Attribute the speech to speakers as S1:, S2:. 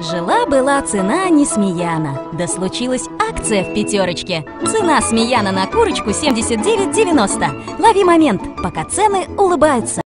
S1: Жила-была цена не смеяна, да случилась акция в пятерочке. Цена смеяна на курочку 79,90. Лови момент, пока цены улыбаются.